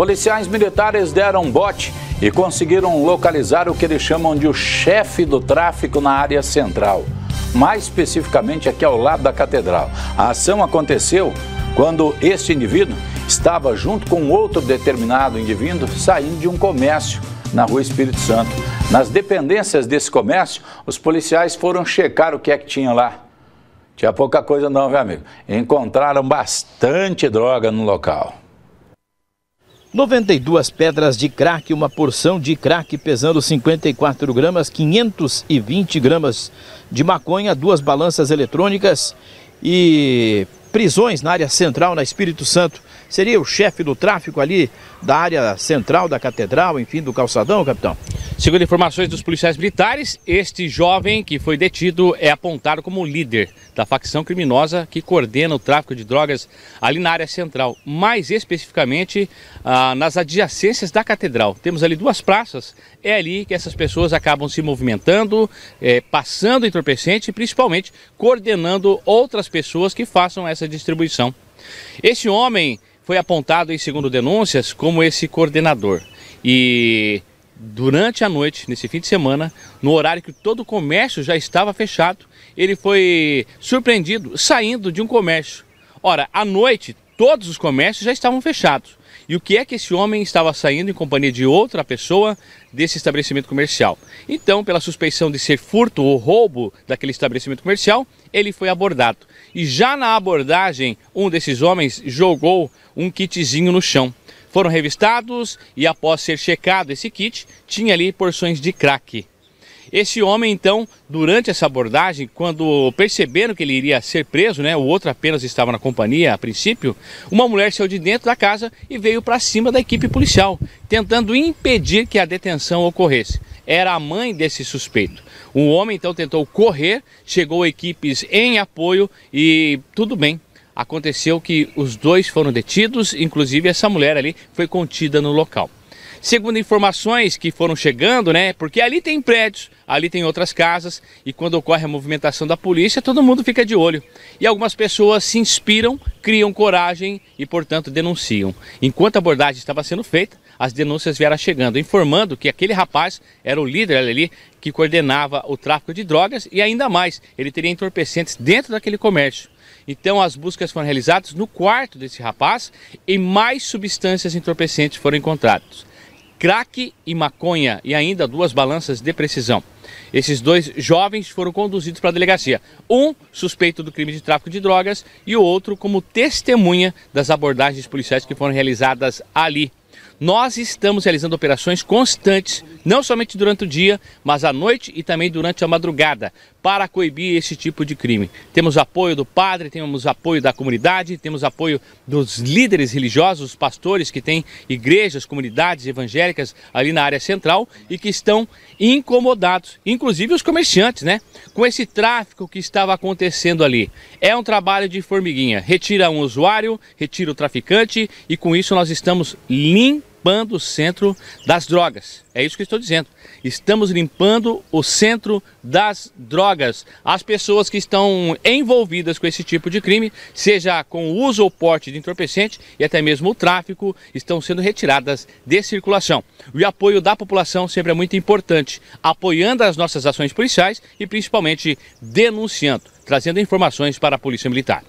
Policiais militares deram bote e conseguiram localizar o que eles chamam de o chefe do tráfico na área central, mais especificamente aqui ao lado da catedral. A ação aconteceu quando este indivíduo estava junto com outro determinado indivíduo saindo de um comércio na rua Espírito Santo. Nas dependências desse comércio, os policiais foram checar o que é que tinha lá. Tinha pouca coisa não, meu amigo. Encontraram bastante droga no local. 92 pedras de crack, uma porção de crack pesando 54 gramas, 520 gramas de maconha, duas balanças eletrônicas e prisões na área central, na Espírito Santo. Seria o chefe do tráfico ali da área central da catedral, enfim, do calçadão, capitão? Segundo informações dos policiais militares, este jovem que foi detido é apontado como líder da facção criminosa que coordena o tráfico de drogas ali na área central, mais especificamente ah, nas adjacências da catedral. Temos ali duas praças, é ali que essas pessoas acabam se movimentando, é, passando entorpecente e principalmente coordenando outras pessoas que façam essa distribuição. Esse homem foi apontado, em segundo denúncias, como esse coordenador. E durante a noite, nesse fim de semana, no horário que todo o comércio já estava fechado, ele foi surpreendido saindo de um comércio. Ora, à noite, todos os comércios já estavam fechados. E o que é que esse homem estava saindo em companhia de outra pessoa desse estabelecimento comercial? Então, pela suspeição de ser furto ou roubo daquele estabelecimento comercial, ele foi abordado. E já na abordagem, um desses homens jogou um kitzinho no chão. Foram revistados e após ser checado esse kit, tinha ali porções de crack. Esse homem, então, durante essa abordagem, quando perceberam que ele iria ser preso, né, o outro apenas estava na companhia a princípio, uma mulher saiu de dentro da casa e veio para cima da equipe policial, tentando impedir que a detenção ocorresse. Era a mãe desse suspeito. O homem então tentou correr, chegou equipes em apoio e tudo bem, aconteceu que os dois foram detidos, inclusive essa mulher ali foi contida no local. Segundo informações que foram chegando, né? Porque ali tem prédios, ali tem outras casas e quando ocorre a movimentação da polícia, todo mundo fica de olho. E algumas pessoas se inspiram, criam coragem e, portanto, denunciam. Enquanto a abordagem estava sendo feita, as denúncias vieram chegando, informando que aquele rapaz era o líder ali que coordenava o tráfico de drogas e ainda mais, ele teria entorpecentes dentro daquele comércio. Então as buscas foram realizadas no quarto desse rapaz e mais substâncias entorpecentes foram encontradas crack e maconha e ainda duas balanças de precisão. Esses dois jovens foram conduzidos para a delegacia. Um suspeito do crime de tráfico de drogas e o outro como testemunha das abordagens policiais que foram realizadas ali nós estamos realizando operações constantes, não somente durante o dia, mas à noite e também durante a madrugada, para coibir esse tipo de crime. Temos apoio do padre, temos apoio da comunidade, temos apoio dos líderes religiosos, pastores que têm igrejas, comunidades evangélicas ali na área central e que estão incomodados, inclusive os comerciantes, né? Com esse tráfico que estava acontecendo ali. É um trabalho de formiguinha. Retira um usuário, retira o traficante e com isso nós estamos limpando limpando o centro das drogas. É isso que eu estou dizendo. Estamos limpando o centro das drogas. As pessoas que estão envolvidas com esse tipo de crime, seja com o uso ou porte de entorpecente e até mesmo o tráfico, estão sendo retiradas de circulação. O apoio da população sempre é muito importante, apoiando as nossas ações policiais e principalmente denunciando, trazendo informações para a Polícia Militar.